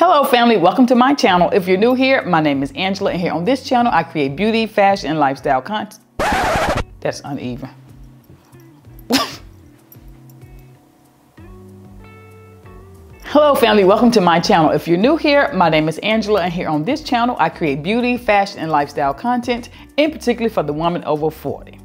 Hello family, welcome to my channel. If you're new here, my name is Angela and here on this channel I create beauty, fashion, and lifestyle content. That's uneven. Hello family, welcome to my channel. If you're new here, my name is Angela and here on this channel I create beauty, fashion, and lifestyle content, in particular for the woman over 40.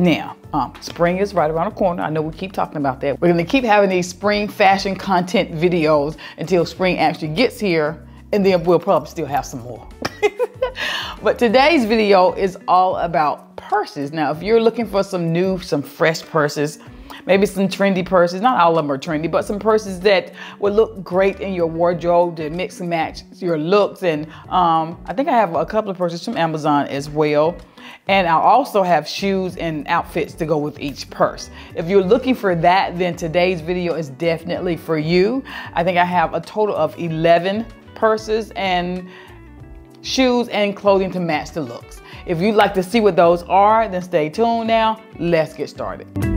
Now, um, spring is right around the corner. I know we keep talking about that. We're gonna keep having these spring fashion content videos until spring actually gets here and then we'll probably still have some more. but today's video is all about purses. Now, if you're looking for some new, some fresh purses, maybe some trendy purses. Not all of them are trendy, but some purses that would look great in your wardrobe to mix and match your looks. And um, I think I have a couple of purses from Amazon as well. And I also have shoes and outfits to go with each purse. If you're looking for that, then today's video is definitely for you. I think I have a total of 11 purses and shoes and clothing to match the looks. If you'd like to see what those are, then stay tuned now. Let's get started.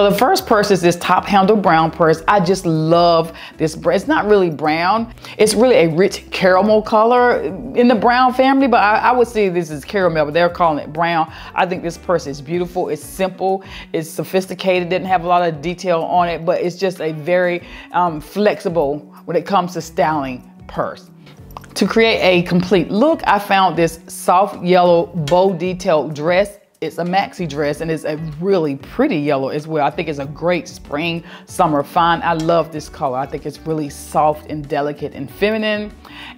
So the first purse is this top handle brown purse. I just love this. It's not really brown. It's really a rich caramel color in the brown family, but I, I would say this is caramel, but they're calling it brown. I think this purse is beautiful. It's simple. It's sophisticated. Didn't have a lot of detail on it, but it's just a very um, flexible when it comes to styling purse. To create a complete look, I found this soft yellow bow detailed dress it's a maxi dress and it's a really pretty yellow as well. I think it's a great spring, summer find. I love this color. I think it's really soft and delicate and feminine.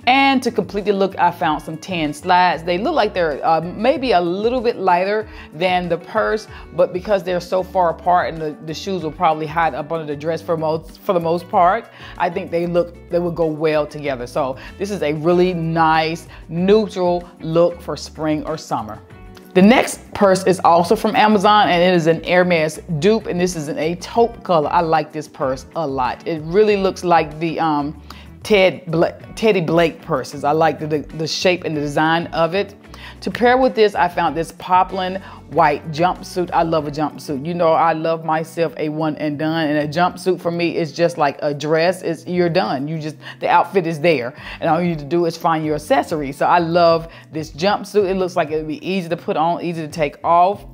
And to complete the look, I found some tan slides. They look like they're uh, maybe a little bit lighter than the purse, but because they're so far apart and the, the shoes will probably hide up under the dress for most for the most part, I think they look they would go well together. So this is a really nice neutral look for spring or summer. The next purse is also from Amazon and it is an Hermes dupe and this is in a taupe color. I like this purse a lot. It really looks like the um, Ted Bla Teddy Blake purses. I like the, the, the shape and the design of it. To pair with this, I found this poplin white jumpsuit. I love a jumpsuit. You know, I love myself a one and done. And a jumpsuit for me is just like a dress. It's you're done. You just the outfit is there, and all you need to do is find your accessories. So I love this jumpsuit. It looks like it would be easy to put on, easy to take off.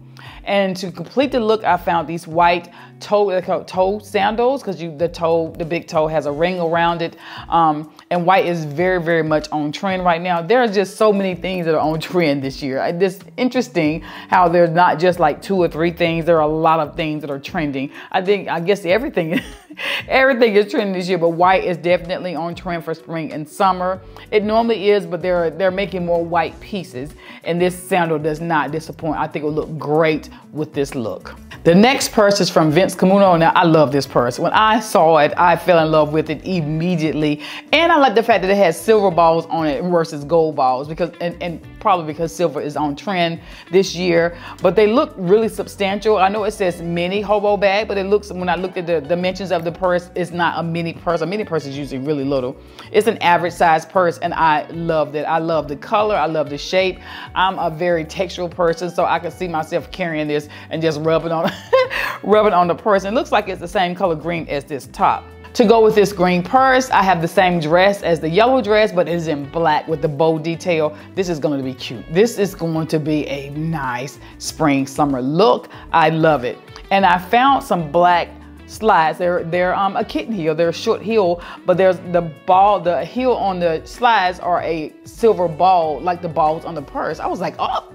And to complete the look, I found these white toe, toe sandals because you the toe, the big toe has a ring around it. Um, and white is very, very much on trend right now. There are just so many things that are on trend this year. It's interesting how there's not just like two or three things. There are a lot of things that are trending. I think, I guess everything, everything is trending this year, but white is definitely on trend for spring and summer. It normally is, but they're, they're making more white pieces. And this sandal does not disappoint. I think it will look great with this look. The next purse is from Vince Camuto. Now, I love this purse. When I saw it, I fell in love with it immediately. And I like the fact that it has silver balls on it versus gold balls because, and, and probably because silver is on trend this year. But they look really substantial. I know it says mini hobo bag, but it looks, when I looked at the dimensions of the purse, it's not a mini purse. A mini purse is usually really little. It's an average size purse and I loved it. I love the color. I love the shape. I'm a very textural person, so I can see myself carrying this and just rubbing on rub it on the purse. It looks like it's the same color green as this top. To go with this green purse, I have the same dress as the yellow dress, but it is in black with the bow detail. This is gonna be cute. This is going to be a nice spring summer look. I love it. And I found some black slides. They're they're um, a kitten heel. They're a short heel, but there's the ball. The heel on the slides are a silver ball, like the balls on the purse. I was like, oh,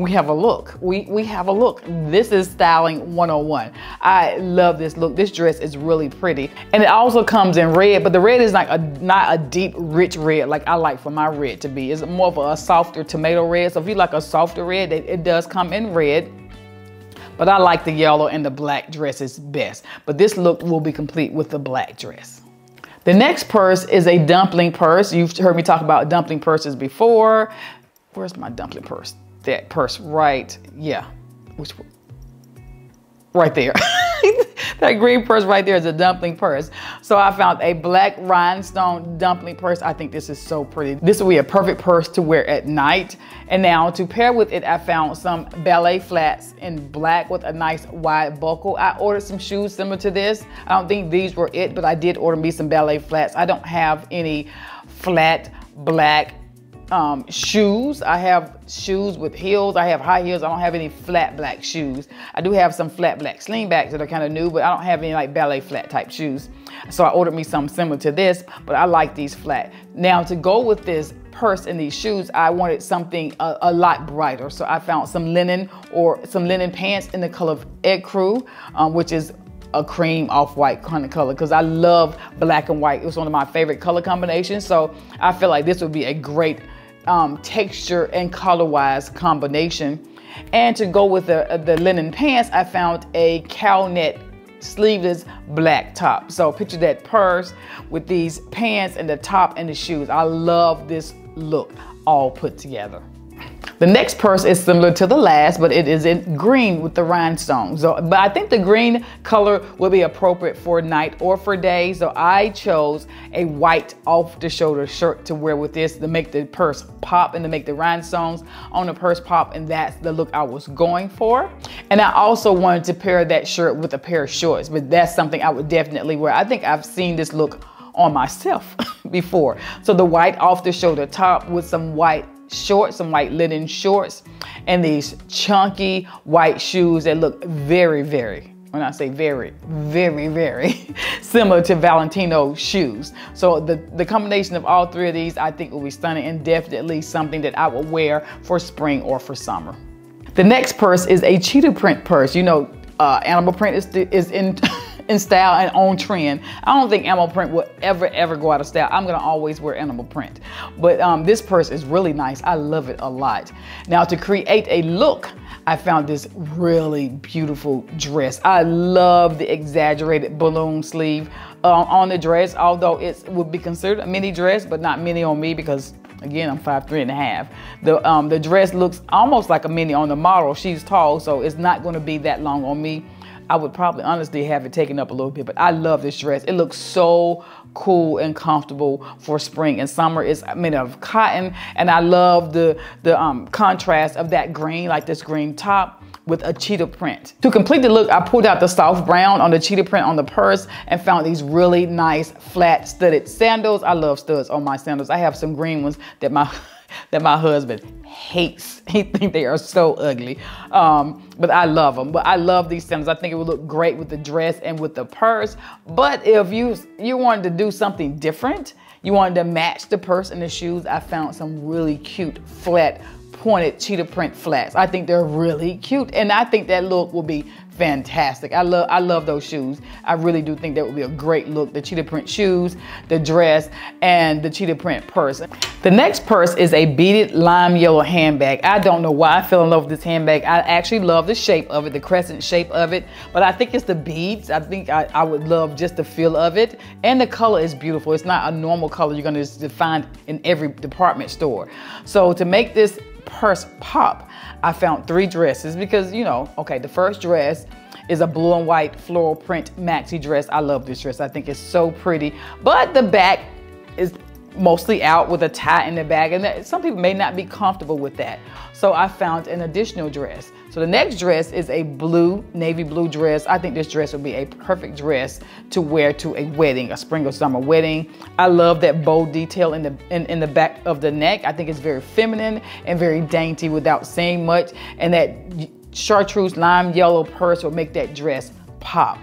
we have a look. We, we have a look. This is styling 101. I love this look. This dress is really pretty. And it also comes in red, but the red is like a, not a deep, rich red like I like for my red to be. It's more of a softer tomato red. So if you like a softer red, it, it does come in red. But I like the yellow and the black dresses best. But this look will be complete with the black dress. The next purse is a dumpling purse. You've heard me talk about dumpling purses before. Where's my dumpling purse? That purse right, yeah, which right there. that green purse right there is a dumpling purse. So I found a black rhinestone dumpling purse. I think this is so pretty. This will be a perfect purse to wear at night. And now to pair with it, I found some ballet flats in black with a nice wide buckle. I ordered some shoes similar to this. I don't think these were it, but I did order me some ballet flats. I don't have any flat black um, shoes. I have shoes with heels. I have high heels. I don't have any flat black shoes. I do have some flat black slingbacks that are kind of new, but I don't have any like ballet flat type shoes. So I ordered me some similar to this, but I like these flat. Now to go with this purse and these shoes, I wanted something a, a lot brighter. So I found some linen or some linen pants in the color of Ecru, um, which is a cream off-white kind of color because I love black and white. It was one of my favorite color combinations. So I feel like this would be a great um, texture and color-wise combination. And to go with the, the linen pants, I found a cowl neck sleeveless black top. So picture that purse with these pants and the top and the shoes. I love this look all put together. The next purse is similar to the last, but it is in green with the rhinestones. So, but I think the green color will be appropriate for night or for day. So I chose a white off the shoulder shirt to wear with this to make the purse pop and to make the rhinestones on the purse pop. And that's the look I was going for. And I also wanted to pair that shirt with a pair of shorts, but that's something I would definitely wear. I think I've seen this look on myself before. So the white off the shoulder top with some white shorts, some white linen shorts, and these chunky white shoes that look very, very, when I say very, very, very similar to Valentino shoes. So the, the combination of all three of these, I think will be stunning and definitely something that I will wear for spring or for summer. The next purse is a cheetah print purse. You know, uh, animal print is, is in in style and on trend. I don't think animal print will ever, ever go out of style. I'm gonna always wear animal print. But um, this purse is really nice. I love it a lot. Now to create a look, I found this really beautiful dress. I love the exaggerated balloon sleeve uh, on the dress, although it would be considered a mini dress, but not mini on me because Again, I'm five three and a half. The um, the dress looks almost like a mini on the model. She's tall, so it's not going to be that long on me. I would probably honestly have it taken up a little bit, but I love this dress. It looks so cool and comfortable for spring and summer. It's made of cotton, and I love the, the um, contrast of that green, like this green top with a cheetah print. To complete the look, I pulled out the soft brown on the cheetah print on the purse and found these really nice flat studded sandals. I love studs on my sandals. I have some green ones that my that my husband hates. He think they are so ugly. Um, but I love them. But I love these sandals. I think it would look great with the dress and with the purse. But if you you wanted to do something different, you wanted to match the purse and the shoes, I found some really cute flat pointed cheetah print flats. I think they're really cute. And I think that look will be fantastic. I love I love those shoes. I really do think that would be a great look. The cheetah print shoes, the dress, and the cheetah print purse. The next purse is a beaded lime yellow handbag. I don't know why I fell in love with this handbag. I actually love the shape of it, the crescent shape of it, but I think it's the beads. I think I, I would love just the feel of it. And the color is beautiful. It's not a normal color you're gonna find in every department store. So to make this purse pop, I found three dresses because, you know, okay, the first dress is a blue and white floral print maxi dress. I love this dress. I think it's so pretty. But the back is mostly out with a tie in the bag and that, some people may not be comfortable with that. So I found an additional dress. So the next dress is a blue, navy blue dress. I think this dress would be a perfect dress to wear to a wedding, a spring or summer wedding. I love that bow detail in the in, in the back of the neck. I think it's very feminine and very dainty without saying much. And that chartreuse lime yellow purse will make that dress pop.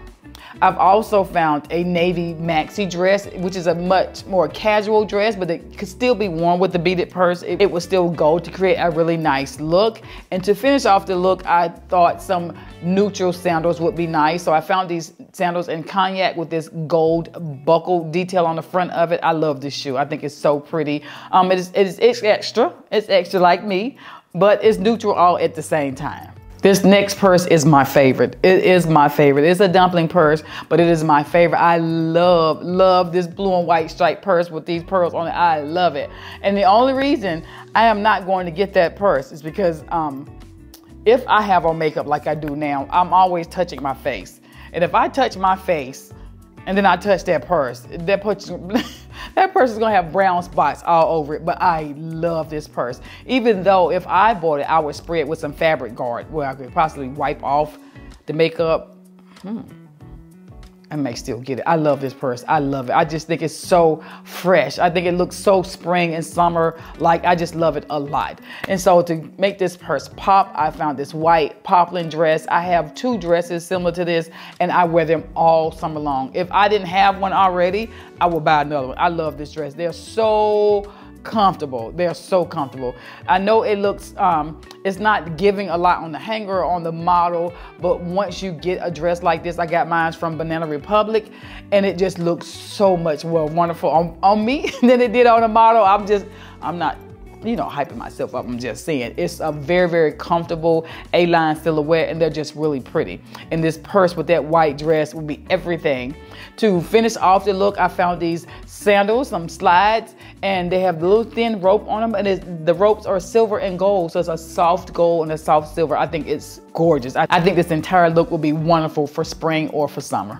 I've also found a navy maxi dress, which is a much more casual dress, but it could still be worn with the beaded purse. It, it would still go to create a really nice look. And to finish off the look, I thought some neutral sandals would be nice. So I found these sandals in cognac with this gold buckle detail on the front of it. I love this shoe. I think it's so pretty. Um, it is, it is, it's extra. It's extra like me, but it's neutral all at the same time. This next purse is my favorite. It is my favorite. It's a dumpling purse, but it is my favorite. I love, love this blue and white striped purse with these pearls on it. I love it. And the only reason I am not going to get that purse is because um, if I have on makeup like I do now, I'm always touching my face. And if I touch my face and then I touch that purse, that purse, that purse is gonna have brown spots all over it. But I love this purse. Even though if I bought it, I would spray it with some fabric guard where I could possibly wipe off the makeup. Hmm. I may still get it. I love this purse. I love it. I just think it's so fresh. I think it looks so spring and summer. Like I just love it a lot. And so to make this purse pop, I found this white poplin dress. I have two dresses similar to this and I wear them all summer long. If I didn't have one already, I will buy another one. I love this dress. They're so comfortable. They're so comfortable. I know it looks, um, it's not giving a lot on the hanger on the model, but once you get a dress like this, I got mine from Banana Republic, and it just looks so much more wonderful on, on me than it did on the model. I'm just, I'm not you know, hyping myself up. I'm just saying it's a very, very comfortable A-line silhouette and they're just really pretty. And this purse with that white dress will be everything. To finish off the look, I found these sandals, some slides, and they have little thin rope on them. And the ropes are silver and gold. So it's a soft gold and a soft silver. I think it's gorgeous. I, I think this entire look will be wonderful for spring or for summer.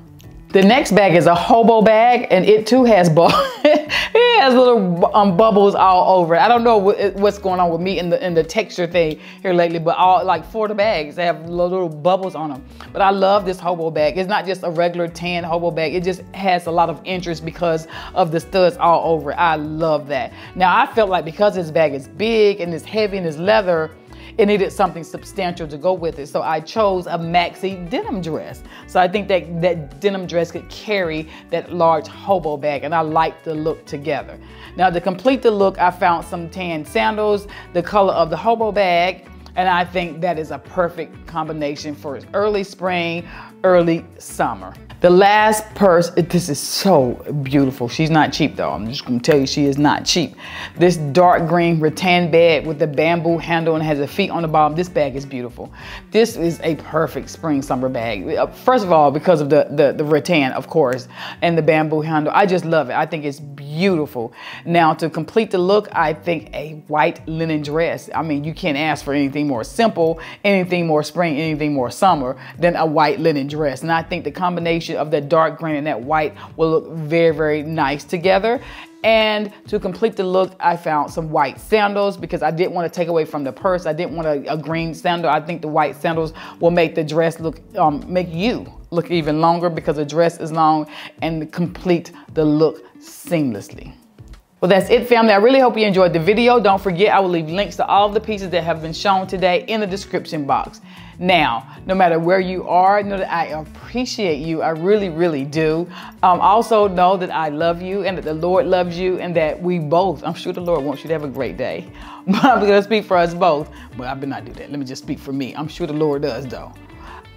The next bag is a hobo bag and it too has it has little um, bubbles all over. I don't know what, what's going on with me in the in the texture thing here lately, but all like for the bags they have little bubbles on them. But I love this hobo bag. It's not just a regular tan hobo bag. It just has a lot of interest because of the studs all over. it. I love that. Now I felt like because this bag is big and it's heavy and it's leather, it needed something substantial to go with it. So I chose a maxi denim dress. So I think that that denim dress could carry that large hobo bag and I like the look together. Now to complete the look, I found some tan sandals, the color of the hobo bag, and I think that is a perfect combination for early spring, early summer. The last purse, this is so beautiful. She's not cheap though. I'm just gonna tell you she is not cheap. This dark green rattan bag with the bamboo handle and has a feet on the bottom. This bag is beautiful. This is a perfect spring summer bag. Uh, first of all, because of the, the, the rattan, of course, and the bamboo handle. I just love it. I think it's beautiful. Now to complete the look, I think a white linen dress. I mean, you can't ask for anything more simple, anything more spring, anything more summer than a white linen dress. And I think the combination combination of that dark green and that white will look very, very nice together. And to complete the look, I found some white sandals because I didn't want to take away from the purse. I didn't want a, a green sandal. I think the white sandals will make the dress look, um, make you look even longer because the dress is long and complete the look seamlessly. Well, that's it, family. I really hope you enjoyed the video. Don't forget, I will leave links to all the pieces that have been shown today in the description box. Now, no matter where you are, know that I appreciate you. I really, really do. Um, also know that I love you and that the Lord loves you and that we both, I'm sure the Lord wants you to have a great day. But I'm going to speak for us both. But I better not do that. Let me just speak for me. I'm sure the Lord does, though.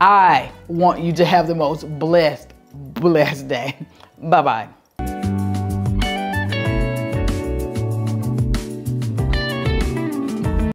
I want you to have the most blessed, blessed day. Bye-bye.